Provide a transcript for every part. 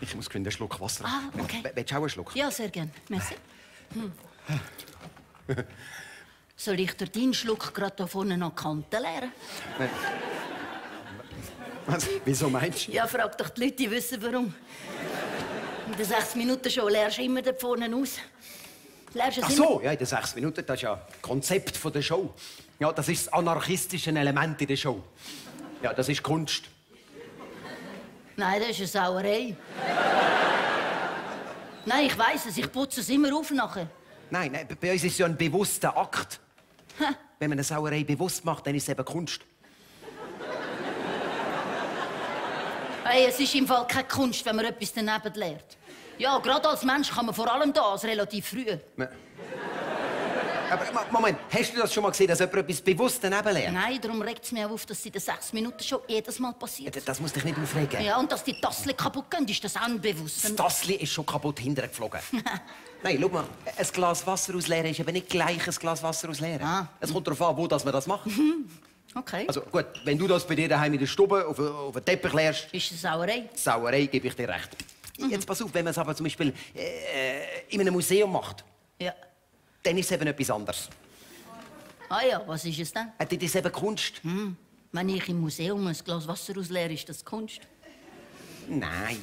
Ich muss einen Schluck Wasser. Ah, okay. Willst du auch einen Schluck? Ja, sehr gern. Merci. Hm. Soll ich dir deinen Schluck gerade da vorne an die Kante leeren? Was? Wieso meinst du? Ja, frag doch die Leute, die wissen warum. In der 6 Minuten Show leerst du immer da vorne aus. Leerst Ach immer- so, ja, in den sechs Minuten, das ist ja das Konzept der Show. Ja, das ist das anarchistische Element in der Show. Ja, das ist Kunst. Nein, das ist eine Sauerei. Nein, ich weiß es. Ich putze es immer auf nachher. Nein, nein, bei uns ist es ja ein bewusster Akt. Wenn man eine Sauerei bewusst macht, dann ist es eben Kunst. Hey, es ist im Fall keine Kunst, wenn man etwas daneben lernt. Ja, gerade als Mensch kann man vor allem das relativ früh. Aber Moment, hast du das schon mal gesehen, dass jemand etwas bewusst daneben lernt? Nein, darum regt es mich auch auf, dass den sechs Minuten schon jedes Mal Ja, passiert. das- Das muss dich nicht aufregen. Ja, und dass die Tassel kaputt gehen, ist das auch bewusst. Das Tassli ist schon kaputt hintergeflogen. Nein, schau mal, ein Glas Wasser ausleeren ist eben nicht gleich ein Glas Wasser ausleeren. Ah. Es kommt darauf an, wo das man das macht. Okay. Also gut, wenn du das bei dir daheim in der Stube auf, auf den Teppich leerst, ist es Sauerei? Sauerei, gebe ich dir recht. Jetzt pass auf, wenn man es aber zum Beispiel äh, in einem Museum macht, Ja. Dann ist es eben etwas anderes. Ah ja, was ist es dann? Äh, Das ist eben Kunst. Wenn ich im Museum ein Glas Wasser ausleere, ist das Kunst? Nein,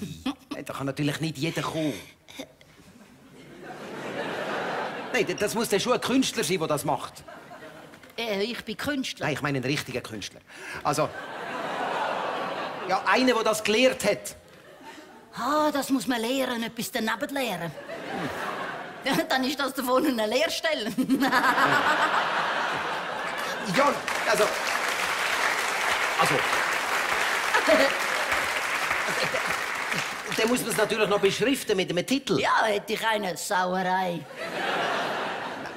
Äh, da kann natürlich nicht jeder kommen. Nein, das- muss dann schon ein Künstler sein, der das macht. Äh, ich bin Künstler. Nein, ich meine einen richtigen Künstler. Also, ja, einer, der das gelehrt hat. Ah, das muss man lernen, etwas daneben lernen. Ja, dann ist das da vorne eine Lehrstelle. Ja, also. Also. Dann muss man es natürlich noch beschriften mit einem Titel. ja, hätte ich eine Sauerei.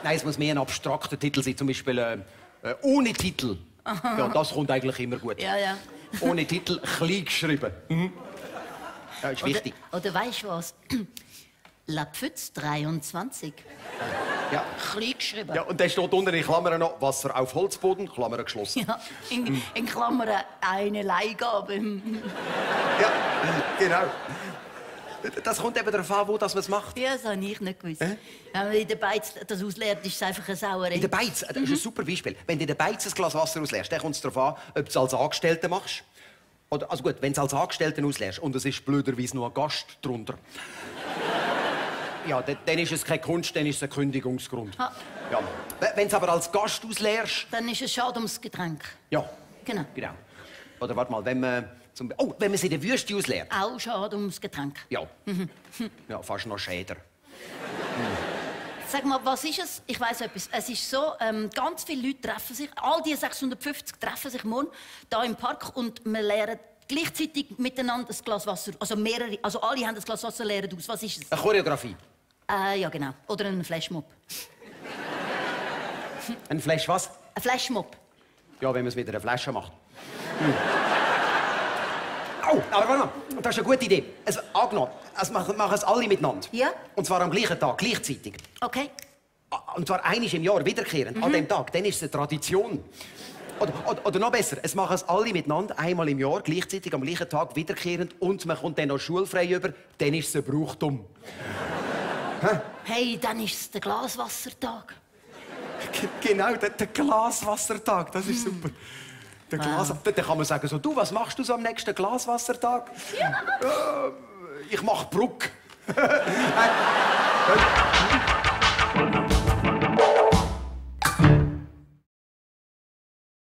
Nein, es muss mehr ein abstrakter Titel sein, zum Beispiel äh, äh, ohne Titel. Ja, das kommt eigentlich immer gut. Ja, ja. Ohne Titel, klein geschrieben. Mhm. Ja, ist Oder, wichtig. oder weißt du was? La Pfütz 23. Ja. Klein geschrieben. ja, und dann steht unten in Klammern noch Wasser auf Holzboden, Klammern geschlossen. Ja, in, in Klammern eine Leihgabe. Ja, genau. Das kommt eben darauf an, wo das man es macht. Ja, das habe ich nicht gewusst. Wenn man in der Beiz das ausleert, ist es einfach eine Sauerei. In der Beiz, das ist ein super Beispiel. Wenn du in der Beiz ein Glas Wasser ausleerst, dann kommt es darauf an, ob du es als Angestellter machst. Oder, also gut, wenn du es als Angestellten ausleerst und es ist blöderweise nur ein Gast drunter. Ja, dann, ist es keine Kunst, dann ist es ein Kündigungsgrund. Ha. Ja. Wenn du es aber als Gast ausleerst, Dann ist es schade ums Getränk. ja. Genau. Genau. Oder warte mal, wenn man, zum, oh, wenn man es in der Wüste ausleert. Auch schade ums Getränk. Ja. ja, fast noch Schäder. Sag mal, was ist es? Ich weiß etwas. Es ist so, ähm, ganz viele Leute treffen sich, all die 650 treffen sich morgen da im Park und wir leeren gleichzeitig miteinander ein Glas Wasser. Also mehrere, also alle haben ein Glas Wasser leeren aus. Was ist es? Eine Choreografie. Äh, ja genau. Oder ein Flashmob. Ein Flash was? Ein Flashmob. Ja, wenn man es mit einer Flasche macht. Hm. Oh, aber warte mal, das ist eine gute Idee. Es, angenommen, es machen, machen es alle miteinander. Ja. Und zwar am gleichen Tag, gleichzeitig. Okay. Und zwar einmal im Jahr, wiederkehrend, an dem Tag. Dann ist es eine Tradition. Oder, oder, oder noch besser, es machen es alle miteinander, einmal im Jahr, gleichzeitig am gleichen Tag, wiederkehrend. Und man kommt dann noch schulfrei über, dann ist es ein Brauchtum. Hey, dann ist es der Glaswassertag. Genau, der, der Glaswassertag, das ist super. Der Glas, dann kann man sagen, so, du, was machst du so am nächsten Glaswassertag? Ja. ich mach Bruck. Äh,